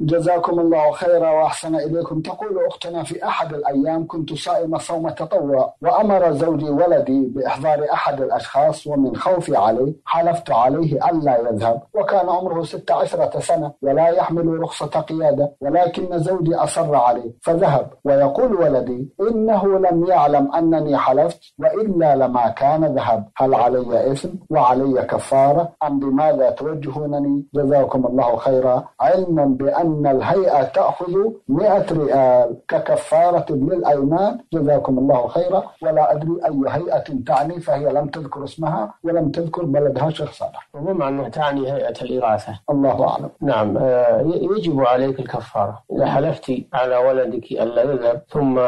جزاكم الله خيرا وأحسن إليكم. تقول أختنا في أحد الأيام كنت صائمة صوم تطوع وأمر زوجي ولدي بإحضار أحد الأشخاص ومن خوفي عليه حلفت عليه ألا يذهب. وكان عمره ست عشرة سنة ولا يحمل رخصة قيادة ولكن زوجي أصر عليه فذهب. ويقول ولدي إنه لم يعلم أنني حلفت وإلا لما كان ذهب. هل علي إثم؟ وعلي كفارة؟ أم بماذا توجهونني؟ جزاكم الله خيرا. علما بأن الهيئة تأخذ مئة ريال ككفارة للأيمان جزاكم الله خيرا. ولا أدري أي هيئة تعني فهي لم تذكر اسمها ولم تذكر بلدها شيخ صالح. ربما أنها تعني هيئة الإغاثة. الله أعلم. نعم. آه، يجب عليك الكفارة. إذا حلفت على ولدك ألا يذهب ثم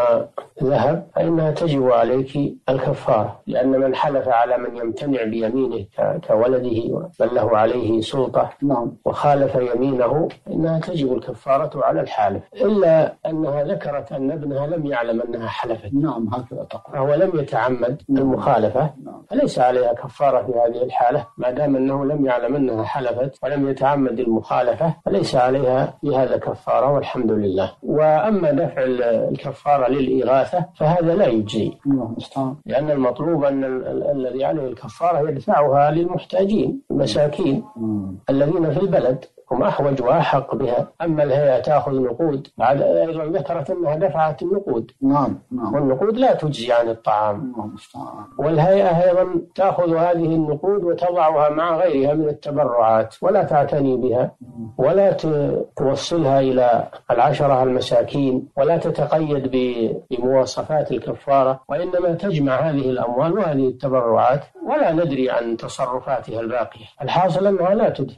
ذهب فإنها تجب عليك الكفارة لأن من حلف على من يمتنع بيمينه كولده بل له عليه سلطة نعم. وخالف يمينه إنها تجب الكفارة على الحالف. إلا أنها ذكرت أن ابنها لم يعلم أنها حلفت. نعم هكذا تقول. فهو لم يتعمد المخالفة. نعم. فليس عليها كفارة في هذه الحالة. ما دام أنه لم يعلم أنها حلفت ولم يتعمد المخالفة فليس عليها في هذا كفارة والحمد لله. وأما دفع الكفارة للإغاثة فهذا لا يجزي. لأن المطلوب أن ال- ال- الذي عليه الكفارة يدفعها للمحتاجين المساكين. الذين في البلد هم أحوج وأحق بها. أما الهيئة تأخذ نقود بعد أيضا ذكرت أنها دفعت النقود. نعم نعم. والنقود لا تجزي عن الطعام. والهيئة أيضا تأخذ هذه النقود وتضعها مع غيرها من التبرعات ولا تعتني بها. ولا توصلها إلى العشرة المساكين ولا تتقيد بمواصفات الكفارة وإنما تجمع هذه الأموال وهذه التبرعات ولا ندري عن تصرفاتها الباقية. الحاصل أنها لا تدفع.